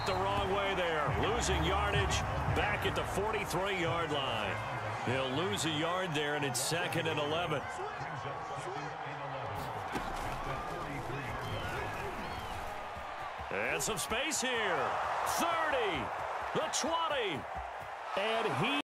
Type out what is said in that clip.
it the wrong way there. Losing yardage back at the 43-yard line. He'll lose a yard there, and it's second and 11. And some space here. 30, the 20, and he